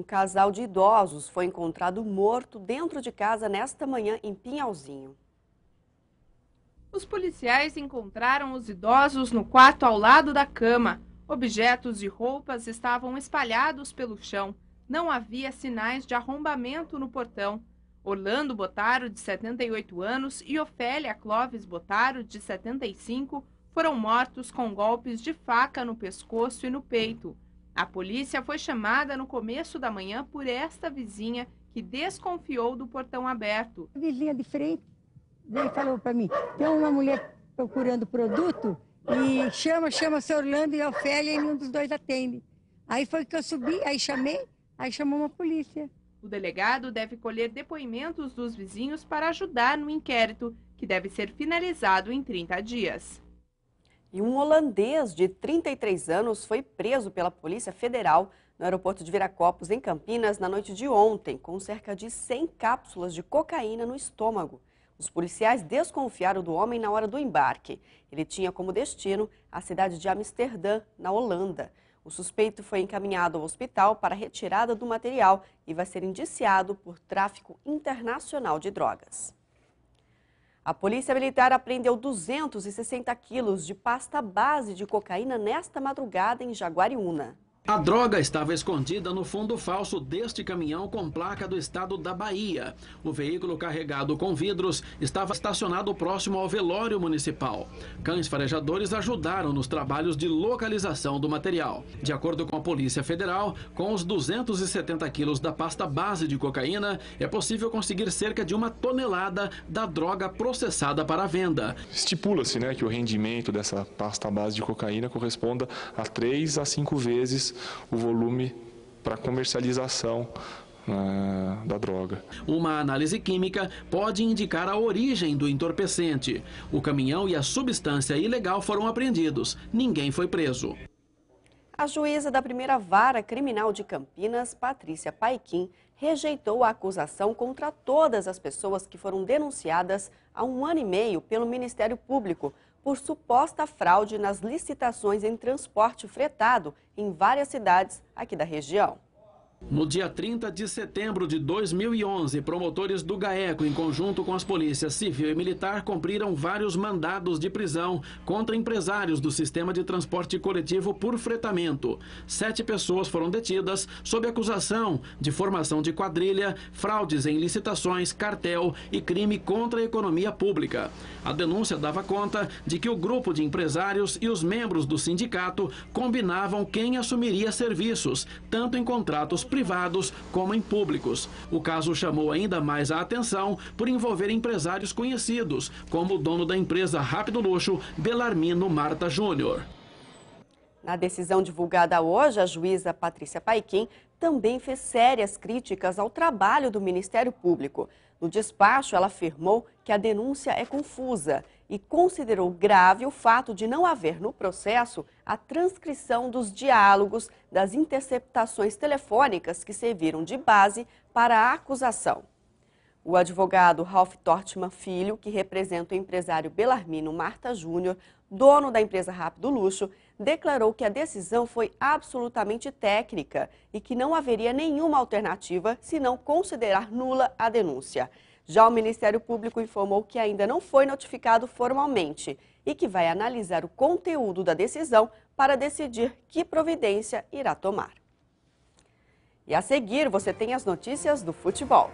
Um casal de idosos foi encontrado morto dentro de casa nesta manhã em Pinhalzinho. Os policiais encontraram os idosos no quarto ao lado da cama. Objetos e roupas estavam espalhados pelo chão. Não havia sinais de arrombamento no portão. Orlando Botaro, de 78 anos, e Ofélia Clóvis Botaro, de 75, foram mortos com golpes de faca no pescoço e no peito. A polícia foi chamada no começo da manhã por esta vizinha que desconfiou do portão aberto. A vizinha de frente veio e falou para mim: tem uma mulher procurando produto e chama, chama seu Orlando e a Ofélia e nenhum dos dois atende. Aí foi que eu subi, aí chamei, aí chamou uma polícia. O delegado deve colher depoimentos dos vizinhos para ajudar no inquérito, que deve ser finalizado em 30 dias. E um holandês de 33 anos foi preso pela Polícia Federal no aeroporto de Viracopos, em Campinas, na noite de ontem, com cerca de 100 cápsulas de cocaína no estômago. Os policiais desconfiaram do homem na hora do embarque. Ele tinha como destino a cidade de Amsterdã, na Holanda. O suspeito foi encaminhado ao hospital para retirada do material e vai ser indiciado por tráfico internacional de drogas. A Polícia Militar apreendeu 260 quilos de pasta base de cocaína nesta madrugada em Jaguariúna. A droga estava escondida no fundo falso deste caminhão com placa do estado da Bahia. O veículo carregado com vidros estava estacionado próximo ao velório municipal. Cães farejadores ajudaram nos trabalhos de localização do material. De acordo com a Polícia Federal, com os 270 quilos da pasta base de cocaína, é possível conseguir cerca de uma tonelada da droga processada para venda. Estipula-se né, que o rendimento dessa pasta base de cocaína corresponda a 3 a 5 vezes o volume para comercialização uh, da droga. Uma análise química pode indicar a origem do entorpecente. O caminhão e a substância ilegal foram apreendidos. Ninguém foi preso. A juíza da primeira vara criminal de Campinas, Patrícia Paiquim, rejeitou a acusação contra todas as pessoas que foram denunciadas há um ano e meio pelo Ministério Público por suposta fraude nas licitações em transporte fretado em várias cidades aqui da região. No dia 30 de setembro de 2011, promotores do GAECO, em conjunto com as polícias civil e militar, cumpriram vários mandados de prisão contra empresários do sistema de transporte coletivo por fretamento. Sete pessoas foram detidas sob acusação de formação de quadrilha, fraudes em licitações, cartel e crime contra a economia pública. A denúncia dava conta de que o grupo de empresários e os membros do sindicato combinavam quem assumiria serviços, tanto em contratos privados como em públicos. O caso chamou ainda mais a atenção por envolver empresários conhecidos, como o dono da empresa Rápido Luxo, Belarmino Marta Júnior. Na decisão divulgada hoje, a juíza Patrícia Paiquim também fez sérias críticas ao trabalho do Ministério Público. No despacho, ela afirmou que a denúncia é confusa e considerou grave o fato de não haver no processo a transcrição dos diálogos das interceptações telefônicas que serviram de base para a acusação. O advogado Ralph Tortman Filho, que representa o empresário Belarmino Marta Júnior, dono da empresa Rápido Luxo, declarou que a decisão foi absolutamente técnica e que não haveria nenhuma alternativa se não considerar nula a denúncia. Já o Ministério Público informou que ainda não foi notificado formalmente e que vai analisar o conteúdo da decisão para decidir que providência irá tomar. E a seguir, você tem as notícias do futebol.